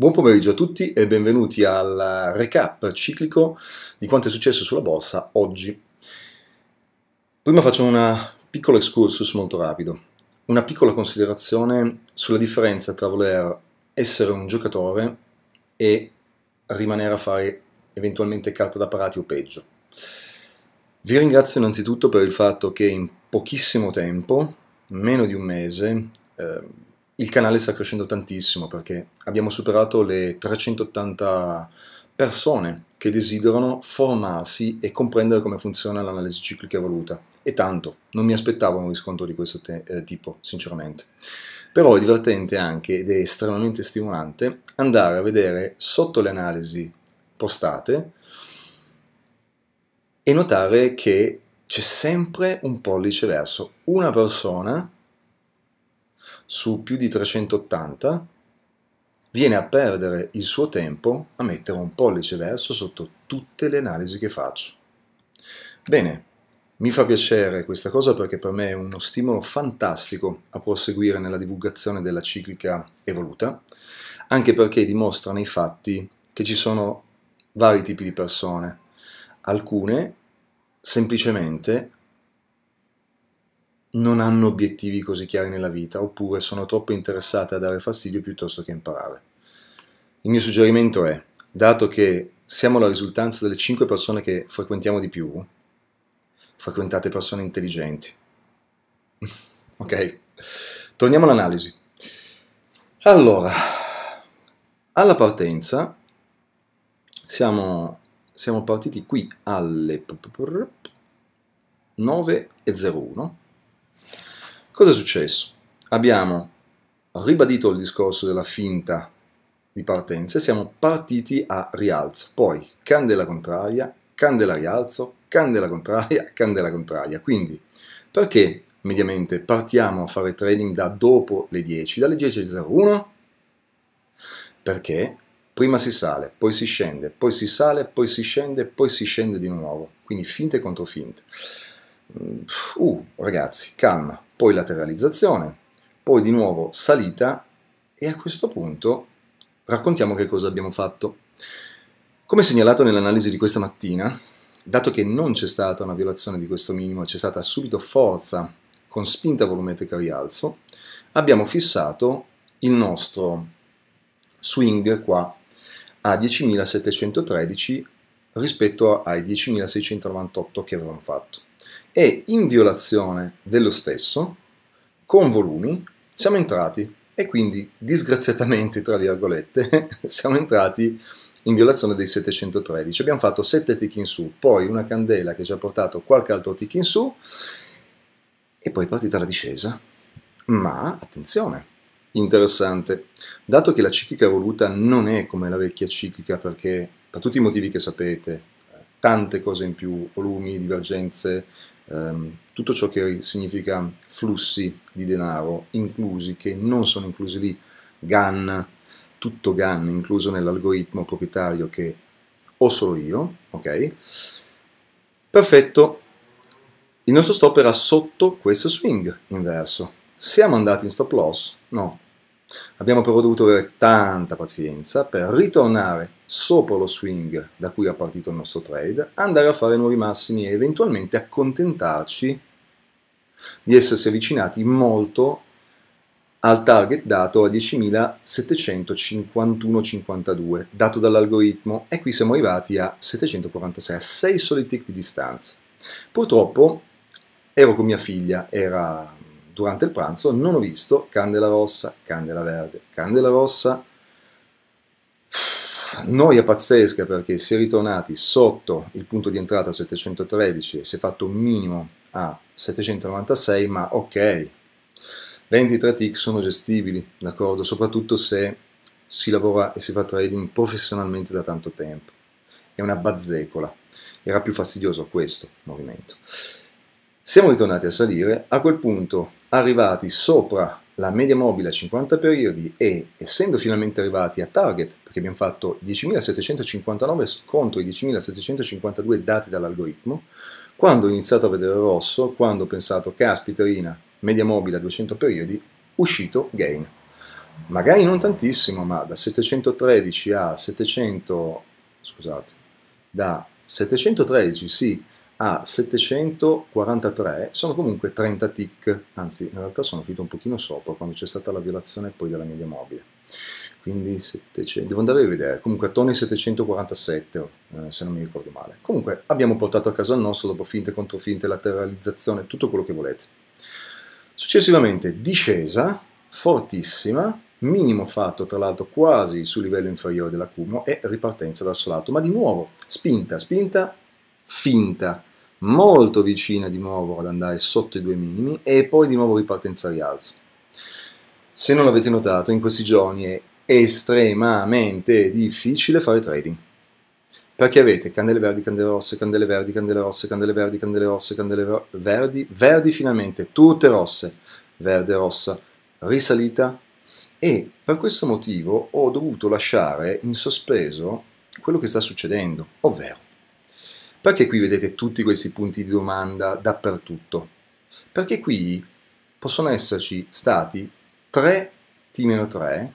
Buon pomeriggio a tutti e benvenuti al recap ciclico di quanto è successo sulla borsa oggi. Prima faccio un piccolo excursus molto rapido, una piccola considerazione sulla differenza tra voler essere un giocatore e rimanere a fare eventualmente carta da parati o peggio. Vi ringrazio innanzitutto per il fatto che in pochissimo tempo, meno di un mese, eh, il canale sta crescendo tantissimo perché abbiamo superato le 380 persone che desiderano formarsi e comprendere come funziona l'analisi ciclica evoluta. E tanto, non mi aspettavo un riscontro di questo eh, tipo, sinceramente. Però è divertente anche ed è estremamente stimolante andare a vedere sotto le analisi postate e notare che c'è sempre un pollice verso una persona su più di 380 viene a perdere il suo tempo a mettere un pollice verso sotto tutte le analisi che faccio. Bene, mi fa piacere questa cosa perché per me è uno stimolo fantastico a proseguire nella divulgazione della ciclica evoluta, anche perché dimostra nei fatti che ci sono vari tipi di persone. Alcune semplicemente non hanno obiettivi così chiari nella vita oppure sono troppo interessate a dare fastidio piuttosto che imparare. Il mio suggerimento è, dato che siamo la risultanza delle 5 persone che frequentiamo di più, frequentate persone intelligenti. ok? Torniamo all'analisi. Allora, alla partenza siamo, siamo partiti qui alle 9.01 Cosa è successo? Abbiamo ribadito il discorso della finta di partenza e siamo partiti a rialzo. Poi candela contraria, candela rialzo, candela contraria, candela contraria. Quindi perché mediamente partiamo a fare trading da dopo le 10, dalle 10.01? Perché prima si sale, poi si scende, poi si sale, poi si scende, poi si scende di nuovo. Quindi finte contro finte. Mm, uh, ragazzi, calma, poi lateralizzazione, poi di nuovo salita e a questo punto raccontiamo che cosa abbiamo fatto. Come segnalato nell'analisi di questa mattina, dato che non c'è stata una violazione di questo minimo, c'è stata subito forza con spinta volumetrica rialzo, abbiamo fissato il nostro swing qua a 10.713 rispetto ai 10.698 che avevamo fatto e in violazione dello stesso, con volumi, siamo entrati e quindi disgraziatamente, tra virgolette, siamo entrati in violazione dei 713. Abbiamo fatto 7 tick in su, poi una candela che ci ha portato qualche altro tick in su e poi è partita la discesa. Ma, attenzione, interessante, dato che la ciclica evoluta non è come la vecchia ciclica perché per tutti i motivi che sapete, tante cose in più, volumi, divergenze, ehm, tutto ciò che significa flussi di denaro, inclusi, che non sono inclusi lì, GAN, tutto GAN, incluso nell'algoritmo proprietario che ho solo io, ok? Perfetto, il nostro stop era sotto questo swing inverso. Siamo andati in stop loss? No, Abbiamo però dovuto avere tanta pazienza per ritornare sopra lo swing da cui è partito il nostro trade, andare a fare nuovi massimi e eventualmente accontentarci di essersi avvicinati molto al target dato a 10.751,52 dato dall'algoritmo e qui siamo arrivati a 746, a 6 soli tick di distanza. Purtroppo ero con mia figlia, era durante il pranzo non ho visto candela rossa, candela verde, candela rossa. Noia pazzesca perché si è ritornati sotto il punto di entrata a 713 e si è fatto un minimo a 796, ma ok, 23 tick sono gestibili, d'accordo? Soprattutto se si lavora e si fa trading professionalmente da tanto tempo. È una bazzecola. Era più fastidioso questo movimento. Siamo ritornati a salire, a quel punto arrivati sopra la media mobile a 50 periodi e essendo finalmente arrivati a target, perché abbiamo fatto 10.759 contro i 10.752 dati dall'algoritmo, quando ho iniziato a vedere rosso, quando ho pensato caspiterina, media mobile a 200 periodi, uscito gain. magari non tantissimo, ma da 713 a 700, scusate, da 713 sì a 743 sono comunque 30 tick, anzi in realtà sono uscito un pochino sopra quando c'è stata la violazione poi della media mobile. Quindi 700, devo andare a vedere, comunque attorno ai 747 eh, se non mi ricordo male. Comunque abbiamo portato a casa il nostro dopo finte, controfinte, lateralizzazione, tutto quello che volete. Successivamente discesa, fortissima, minimo fatto tra l'altro quasi sul livello inferiore dell'accumulo e ripartenza verso l'alto, ma di nuovo spinta, spinta, finta, molto vicina di nuovo ad andare sotto i due minimi e poi di nuovo ripartenza rialzo. Se non l'avete notato, in questi giorni è estremamente difficile fare trading. Perché avete candele verdi, candele rosse, candele verdi, candele rosse, candele verdi, candele rosse, candele verdi, verdi finalmente, tutte rosse, verde, rossa, risalita e per questo motivo ho dovuto lasciare in sospeso quello che sta succedendo, ovvero perché qui vedete tutti questi punti di domanda dappertutto? Perché qui possono esserci stati 3 T-3,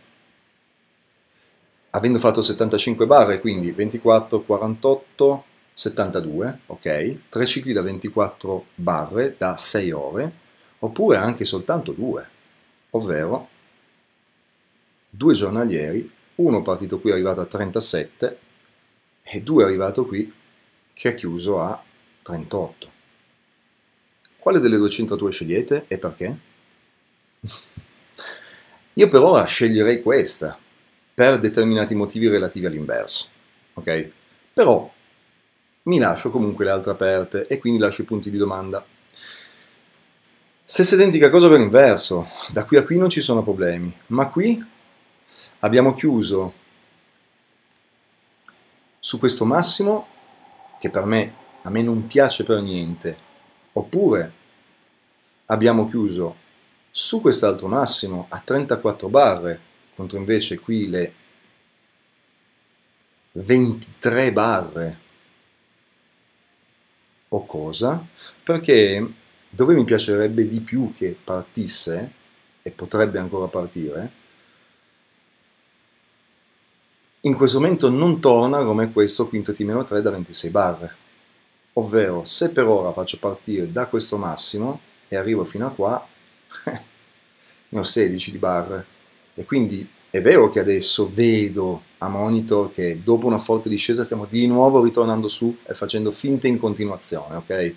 avendo fatto 75 barre, quindi 24, 48, 72, ok? 3 cicli da 24 barre da 6 ore, oppure anche soltanto 2, ovvero due giornalieri, uno partito qui arrivato a 37 e due è arrivato qui che ha chiuso a 38. Quale delle due centrature scegliete e perché? Io per ora sceglierei questa, per determinati motivi relativi all'inverso, ok? Però mi lascio comunque le altre aperte e quindi lascio i punti di domanda. Stessa identica cosa per l'inverso, da qui a qui non ci sono problemi, ma qui abbiamo chiuso su questo massimo che per me, a me non piace per niente, oppure abbiamo chiuso su quest'altro massimo a 34 barre, contro invece qui le 23 barre. O cosa, perché dove mi piacerebbe di più che partisse, e potrebbe ancora partire, in questo momento non torna come questo quinto T-3 da 26 barre. Ovvero, se per ora faccio partire da questo massimo e arrivo fino a qua, ne ho 16 di barre. E quindi è vero che adesso vedo a monitor che dopo una forte discesa stiamo di nuovo ritornando su e facendo finte in continuazione, ok? Eh,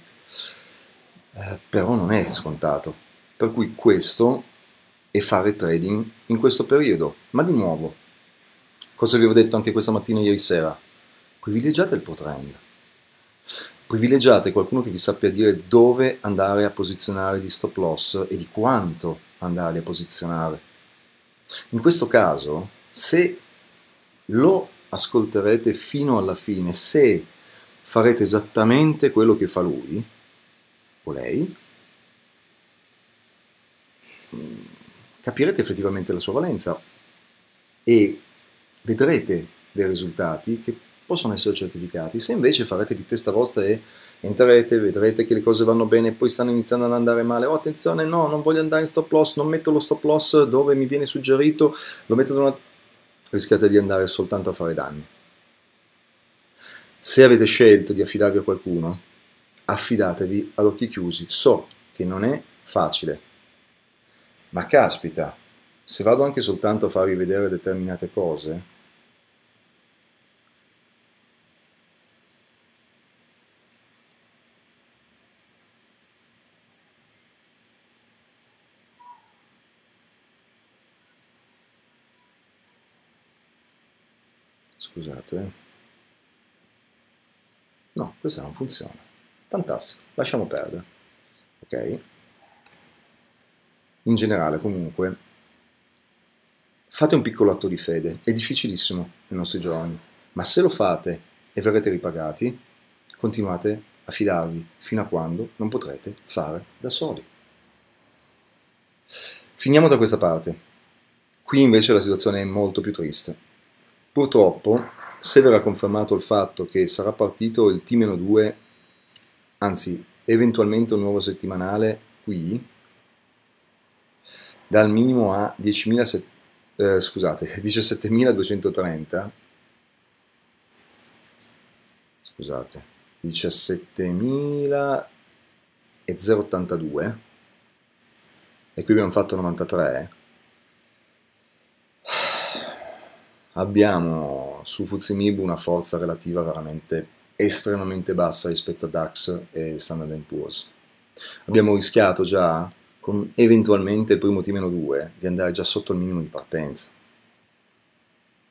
però non è scontato. Per cui questo è fare trading in questo periodo. Ma di nuovo, Cosa vi avevo detto anche questa mattina ieri sera? Privilegiate il pro-trend. Privilegiate qualcuno che vi sappia dire dove andare a posizionare gli stop loss e di quanto andare a posizionare. In questo caso, se lo ascolterete fino alla fine, se farete esattamente quello che fa lui o lei, capirete effettivamente la sua valenza e vedrete dei risultati che possono essere certificati. Se invece farete di testa vostra e entrerete, vedrete che le cose vanno bene e poi stanno iniziando ad andare male, oh attenzione, no, non voglio andare in stop loss, non metto lo stop loss dove mi viene suggerito, lo metto da una... rischiate di andare soltanto a fare danni. Se avete scelto di affidarvi a qualcuno, affidatevi ad occhi chiusi. So che non è facile, ma caspita, se vado anche soltanto a farvi vedere determinate cose, Scusate. No, questa non funziona. Fantastico, lasciamo perdere. Ok? In generale, comunque, fate un piccolo atto di fede. È difficilissimo nei nostri giorni, ma se lo fate e verrete ripagati, continuate a fidarvi fino a quando non potrete fare da soli. Finiamo da questa parte. Qui invece la situazione è molto più triste. Purtroppo, se verrà confermato il fatto che sarà partito il T-2, anzi eventualmente un nuovo settimanale qui, dal minimo a 10.700 eh, scusate, 17.230, scusate, 17.082, e qui abbiamo fatto 93, abbiamo su Fuzimib una forza relativa veramente estremamente bassa rispetto a DAX e Standard Poor's. Abbiamo rischiato già, con eventualmente il primo T-2, di andare già sotto il minimo di partenza.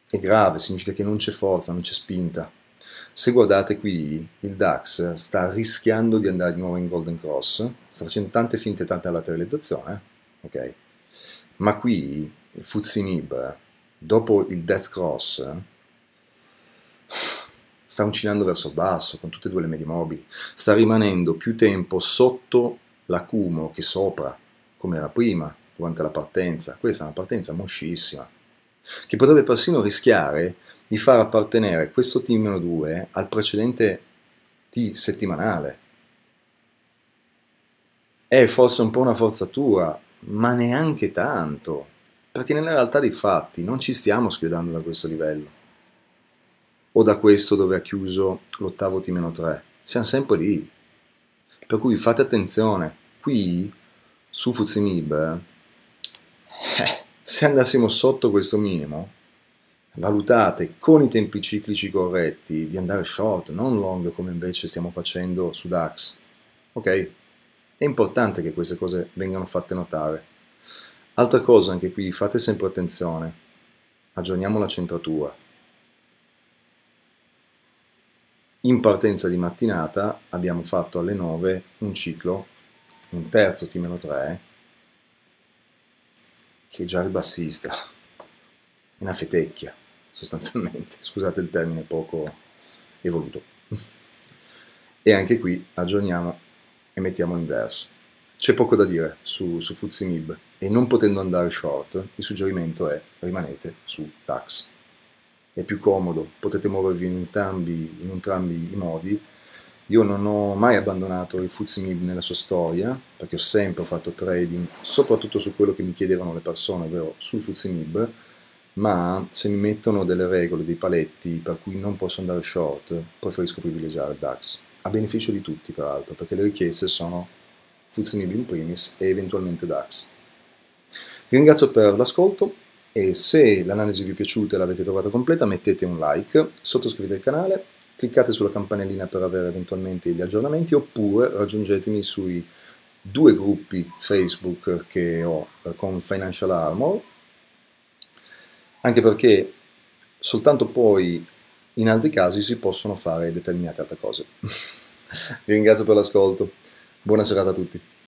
È grave, significa che non c'è forza, non c'è spinta. Se guardate qui, il DAX sta rischiando di andare di nuovo in Golden Cross, sta facendo tante finte, tante lateralizzazione, ok? Ma qui il Fuzimib, dopo il Death Cross, sta uncinando verso il basso con tutte e due le medie mobili, sta rimanendo più tempo sotto l'accumulo che sopra, come era prima, durante la partenza. Questa è una partenza moscissima, che potrebbe persino rischiare di far appartenere questo T-2 al precedente T settimanale. È forse un po' una forzatura, ma neanche tanto, perché nella realtà dei fatti non ci stiamo schiodando da questo livello o da questo dove ha chiuso l'ottavo T-3. Siamo sempre lì. Per cui fate attenzione. Qui, su Fuzimib, eh, se andassimo sotto questo minimo, valutate con i tempi ciclici corretti di andare short, non long come invece stiamo facendo su DAX. Ok? È importante che queste cose vengano fatte notare. Altra cosa anche qui, fate sempre attenzione. Aggiorniamo la centratura in partenza di mattinata abbiamo fatto alle 9 un ciclo, un terzo T-3, che è già ribassista, è una fetecchia sostanzialmente, scusate il termine poco evoluto. e anche qui aggiorniamo e mettiamo l'inverso. C'è poco da dire su, su Fuzimib e non potendo andare short, il suggerimento è rimanete su DAX è più comodo, potete muovervi in entrambi, in entrambi i modi. Io non ho mai abbandonato il Fuzimib nella sua storia, perché ho sempre fatto trading, soprattutto su quello che mi chiedevano le persone, ovvero sul Fuzimib, ma se mi mettono delle regole, dei paletti per cui non posso andare short, preferisco privilegiare il DAX, a beneficio di tutti peraltro, perché le richieste sono Fuzimib in primis e eventualmente DAX. Vi ringrazio per l'ascolto, e se l'analisi vi è piaciuta e l'avete trovata completa mettete un like, sottoscrivete il canale, cliccate sulla campanellina per avere eventualmente gli aggiornamenti oppure raggiungetemi sui due gruppi Facebook che ho eh, con Financial Armor, anche perché soltanto poi in altri casi si possono fare determinate altre cose. Vi ringrazio per l'ascolto, buona serata a tutti.